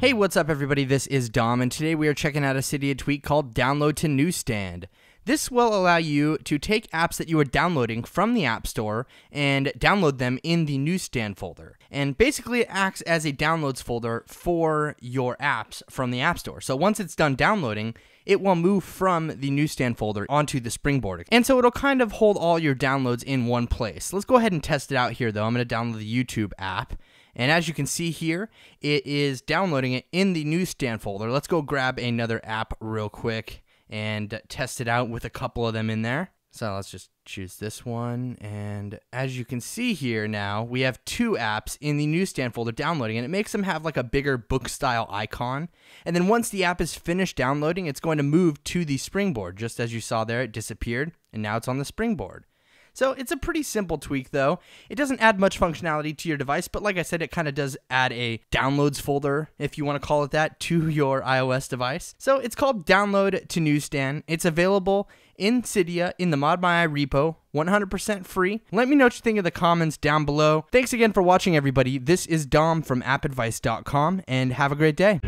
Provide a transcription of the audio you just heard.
Hey, what's up, everybody? This is Dom, and today we are checking out a City Cydia tweak called Download to Newsstand. This will allow you to take apps that you are downloading from the App Store and download them in the Newsstand folder. And basically, it acts as a downloads folder for your apps from the App Store. So once it's done downloading, it will move from the Newsstand folder onto the Springboard. And so it'll kind of hold all your downloads in one place. Let's go ahead and test it out here, though. I'm going to download the YouTube app. And as you can see here, it is downloading it in the newsstand folder. Let's go grab another app real quick and test it out with a couple of them in there. So let's just choose this one. And as you can see here now, we have two apps in the newsstand folder downloading, and it makes them have like a bigger book style icon. And then once the app is finished downloading, it's going to move to the springboard. Just as you saw there, it disappeared, and now it's on the springboard. So it's a pretty simple tweak though. It doesn't add much functionality to your device, but like I said, it kind of does add a downloads folder, if you want to call it that, to your iOS device. So it's called Download to Newsstand. It's available in Cydia in the ModMyi repo, 100% free. Let me know what you think in the comments down below. Thanks again for watching, everybody. This is Dom from appadvice.com, and have a great day.